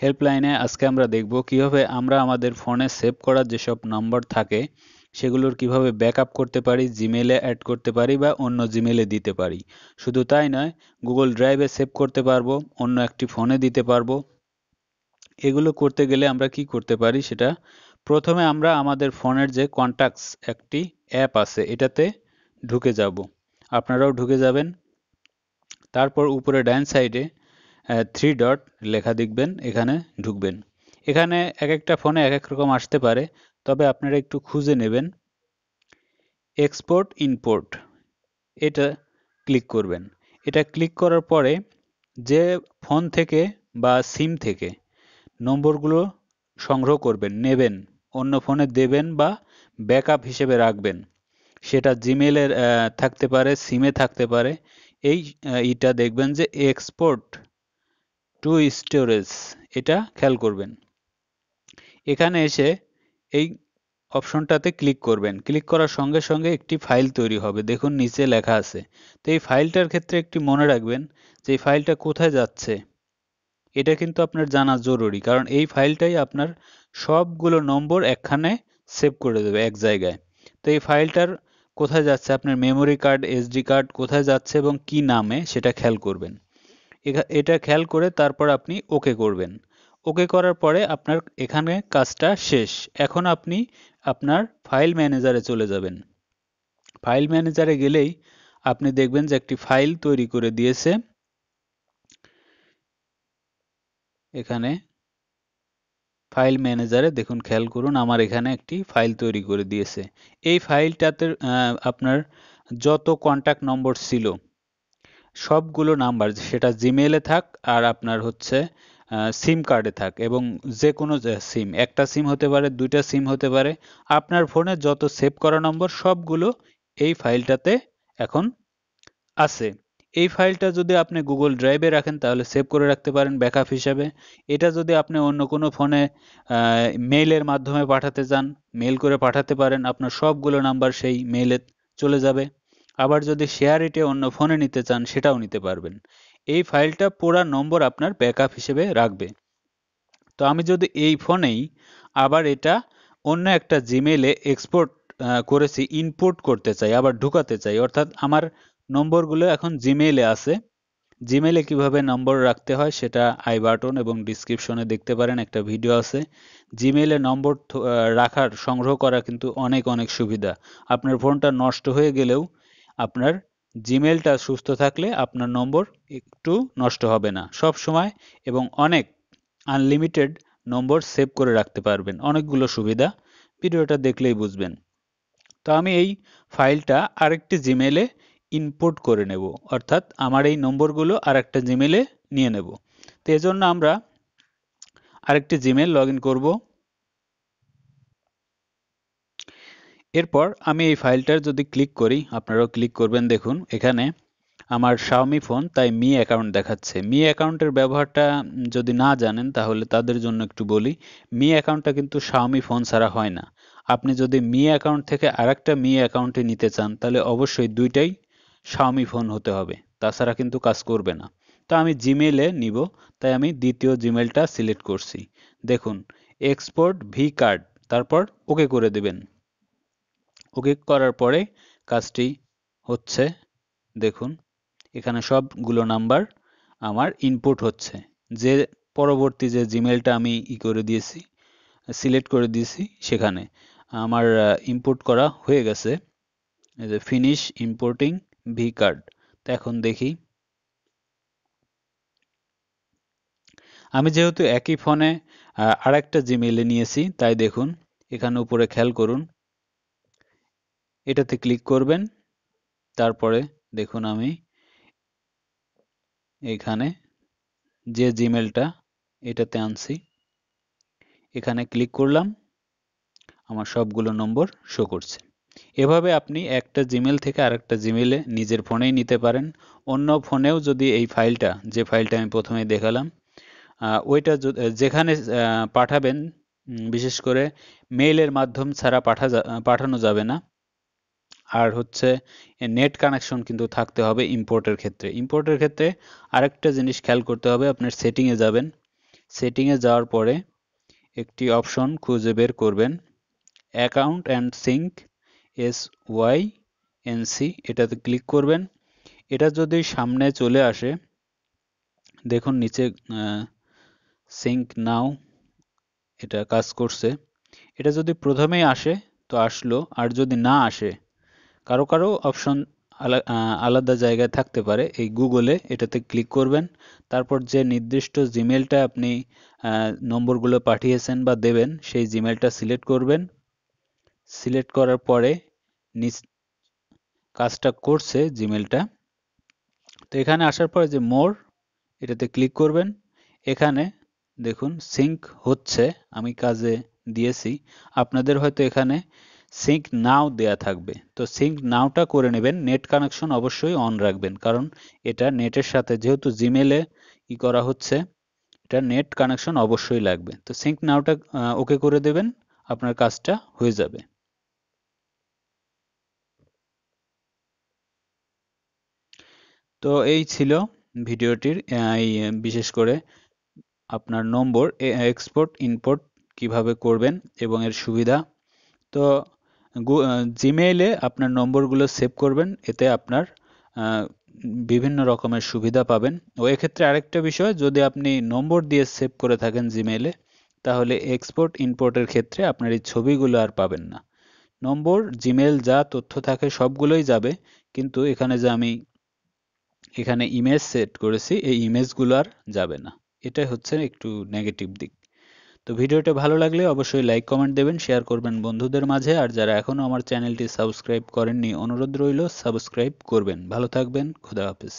হেল্পলাইনে আজকে আমরা দেখব কীভাবে আমরা আমাদের ফোনে সেভ করা যেসব নম্বর থাকে, সেগুলোর কীভাবে ব্যাকআপ করতে পারি জিমেলে অ্যাড করতে পারি বা অন্য জিমেলে দিতে পারি। শুধু তাই নয় গুগল ড্রাইভে সেভ করতে পারব, অন্য একটি ফোনে দিতে পারব। এগুলো করতে গেলে আমরা কি করতে পারি সেটা, প্রথমে আমরা আমাদের ফোনের যে কন্ট্যাক্টস একটি অ্যাপ আছে, এটাতে ঢুকে যাব। আপনারাও ঢুকে যাবেন। তারপর উপরে ডান সাইডে থ্রি ডট লেখা দেখবেন, এখানে ঢুকবেন। এখানে এক একটা ফোনে এক এক রকম আসতে পারে, তবে আপনারা একটু খুঁজে নেবেন। এক্সপোর্ট ইনপোর্ট এটা ক্লিক করবেন। এটা ক্লিক করার পরে যে ফোন থেকে বা সিম থেকে নম্বরগুলো সংগ্রহ করবেন, নেবেন, অন্য ফোনে দেবেন বা ব্যাকআপ হিসেবে রাখবেন। সেটা জিমেলের থাকতে পারে সিমে থাকতে পারে। এই ইটা দেখবেন যে এক্সপোর্ট টু স্টোরেজ এটা খেয়াল করবেন। এখানে এসে এই অপশনটাতে ক্লিক করবেন। ক্লিক করার সঙ্গে সঙ্গে একটি ফাইল তৈরি হবে। দেখুন নিচে লেখা আছে। তো এই ফাইলটার ক্ষেত্রে একটি মনে রাখবেন যে এই ফাইলটা কোথায় যাচ্ছে, এটা কিন্তু আপনার জানা জরুরি। কারণ এই ফাইলটাই আপনার সবগুলো নম্বর একখানে সেভ করে দেবে এক জায়গায়। তো এই ফাইলটার কোথায় যাচ্ছে? আপনার মেমোরি কার্ড এসডি কার্ড কোথায় যাচ্ছে এবং কি নামে সেটা খেয়াল করবেন। এটা খেয়াল করে তারপর আপনি ওকে করবেন। ওকে করার পরে আপনার এখানে কাজটা শেষ। এখন আপনি আপনার ফাইল ম্যানেজারে চলে যাবেন। ফাইল ম্যানেজারে গেলেই আপনি দেখবেন যে একটি ফাইল তৈরি করে দিয়েছে। এখানে ফাইল ম্যানেজারে দেখুন, খেয়াল করুন, আমার এখানে একটি ফাইল তৈরি করে দিয়েছে। এই ফাইলটাতে আপনার যত কন্ট্যাক্ট নম্বর ছিল সবগুলো নাম্বার, সেটা জিমেলে থাক আর আপনার হচ্ছে সিম কার্ডে থাক এবং যে কোনো সিম একটা সিম হতে পারে, দুইটা সিম হতে পারে, আপনার ফোনে যত সেভ করা নম্বর সবগুলো এই ফাইলটাতে এখন আছে। এই ফাইলটা যদি আপনি গুগল ড্রাইভে রাখেন, তাহলে সেভ করে রাখতে পারেন ব্যাকআপ হিসাবে। এটা যদি আপনি অন্য কোনো ফোনে মেইলের মাধ্যমে পাঠাতে চান মেল করে পাঠাতে পারেন, আপনার সবগুলো নাম্বার সেই মেইলে চলে যাবে। আবার যদি শেয়ার ইটে অন্য ফোনে নিতে চান, সেটাও নিতে পারবেন। এই ফাইলটা পুরা নম্বর আপনার ব্যাকআপ হিসেবে রাখবে। তো আমি যদি এই ফোনেই আবার এটা অন্য একটা জিমেলে এক্সপোর্ট করেছি ইনপুট করতে চাই, আবার ঢুকাতে চাই, অর্থাৎ আমার নম্বরগুলো এখন জিমেইলে আছে। জিমেইলে কীভাবে নম্বর রাখতে হয় সেটা আই বাটন এবং ডিসক্রিপশনে দেখতে পারেন, একটা ভিডিও আছে। জিমেলে নম্বর রাখার, সংগ্রহ করা কিন্তু অনেক অনেক সুবিধা। আপনার ফোনটা নষ্ট হয়ে গেলেও আপনার জিমেলটা সুস্থ থাকলে আপনার নম্বর একটু নষ্ট হবে না। সব সময় এবং অনেক আনলিমিটেড নম্বর সেভ করে রাখতে পারবেন। অনেকগুলো সুবিধা। ভিডিওটা দেখলেই বুঝবেন। তো আমি এই ফাইলটা আরেকটি জিমেলে ইনপুট করে নেব। অর্থাৎ আমার এই নম্বরগুলো আর একটা জিমেলে নিয়ে নেব। তো এজন্য আমরা আরেকটি জিমেল লগ ইন করব। এরপর আমি এই ফাইলটার যদি ক্লিক করি, আপনারাও ক্লিক করবেন, দেখুন, এখানে আমার শাওমি ফোন, তাই মি অ্যাকাউন্ট দেখাচ্ছে। মি অ্যাকাউন্টের ব্যবহারটা যদি না জানেন, তাহলে তাদের জন্য একটু বলি মি অ্যাকাউন্টটা কিন্তু শাওমি ফোন ছাড়া হয় না। আপনি যদি মি অ্যাকাউন্ট থেকে আরেকটা মি অ্যাকাউন্টে নিতে চান, তাহলে অবশ্যই দুইটাই শাওমি ফোন হতে হবে, তাছাড়া কিন্তু কাজ করবে না। তো আমি জিমেলে নিব, তাই আমি দ্বিতীয় জিমেলটা সিলেক্ট করছি। দেখুন এক্সপোর্ট ভি কার্ড তারপর ওকে করে দেবেন। ওকে করার পরে কাজটি হচ্ছে, দেখুন, এখানে সবগুলো নাম্বার আমার ইনপুট হচ্ছে। যে পরবর্তী যে জিমেলটা আমি ই করে দিয়েছি সিলেক্ট করে দিয়েছি সেখানে আমার ইনপুট করা হয়ে গেছে। যে ফিনিশ ইম্পোর্টিং ভি কার্ড তো এখন দেখি, আমি যেহেতু একই ফোনে আরেকটা জিমেলে নিয়েছি, তাই দেখুন, এখানে উপরে খেয়াল করুন এটাতে ক্লিক করবেন। তারপরে দেখুন আমি এখানে যে জিমেলটা এটাতে আনছি, এখানে ক্লিক করলাম। আমার সবগুলো নম্বর শো করছে। এভাবে আপনি একটা জিমেল থেকে আরেকটা জিমেলে নিজের ফোনেই নিতে পারেন। অন্য ফোনেও যদি এই ফাইলটা, যে ফাইলটা আমি প্রথমে দেখালাম ওইটা যেখানে পাঠাবেন বিশেষ করে মেইলের মাধ্যম ছাড়া পাঠা পাঠানো যাবে না। আর হচ্ছে নেট কানেকশন কিন্তু থাকতে হবে ইম্পোর্টের ক্ষেত্রে। ইম্পোর্টের ক্ষেত্রে আরেকটা জিনিস খেয়াল করতে হবে, আপনার সেটিংয়ে যাবেন। সেটিংয়ে যাওয়ার পরে একটি অপশন খুঁজে বের করবেন। Account and sync S Y N C এটাতে ক্লিক করবেন। এটা যদি সামনে চলে আসে, দেখুন নিচে সিঙ্ক নাও এটা কাজ করছে। এটা যদি প্রথমেই আসে তো আসলো, আর যদি না আসে কারও কারও অপশন আলাদা জায়গায় থাকতে পারে। এই গুগলে এটাতে ক্লিক করবেন। তারপর যে নির্দিষ্ট জিমেলটা আপনি নম্বরগুলো পাঠিয়েছেন বা দেবেন, সেই জিমেলটা সিলেক্ট করবেন। সিলেক্ট করার পরে নিচ কাজটা করছে জিমেলটা তো এখানে আসার পরে যে মোর এটাতে ক্লিক করবেন। এখানে দেখুন সিঙ্ক হচ্ছে, আমি কাজে দিয়েছি। আপনাদের হয়তো এখানে সিঙ্ক নাও দেয়া থাকবে। তো সিঙ্ক নাওটা করে নেবেন নেট কানেকশন অবশ্যই অন রাখবেন, কারণ এটা নেটের সাথে যেহেতু জিমেলে ই করা হচ্ছে, এটা নেট কানেকশন অবশ্যই লাগবে। তো সিঙ্ক নাওটা ওকে করে দেবেন, আপনার কাজটা হয়ে যাবে। তো এই ছিল ভিডিওটির এই, বিশেষ করে আপনার নম্বর এক্সপোর্ট ইম্পোর্ট কীভাবে করবেন এবং এর সুবিধা। তো জিমেইলে আপনার নম্বরগুলো সেভ করবেন, এতে আপনার বিভিন্ন রকমের সুবিধা পাবেন। ও এক্ষেত্রে আরেকটা বিষয়, যদি আপনি নম্বর দিয়ে সেভ করে থাকেন জিমেইলে তাহলে এক্সপোর্ট ইম্পোর্টের ক্ষেত্রে আপনার এই ছবিগুলো আর পাবেন না। নম্বর জিমেল যা তথ্য থাকে সবগুলোই যাবে, কিন্তু এখানে যে আমি এখানে ইমেজ সেট করেছি, এই ইমেজগুলো আর যাবে না। এটাই হচ্ছে একটু নেগেটিভ দিক। তো ভিডিওটা ভালো লাগলে অবশ্যই লাইক কমেন্ট দেবেন শেয়ার করবেন বন্ধুদের মাঝে। আর যারা এখনও আমার চ্যানেলটি সাবস্ক্রাইব করেননি, অনুরোধ রইল সাবস্ক্রাইব করবেন। ভালো থাকবেন, খুদা হাফিজ।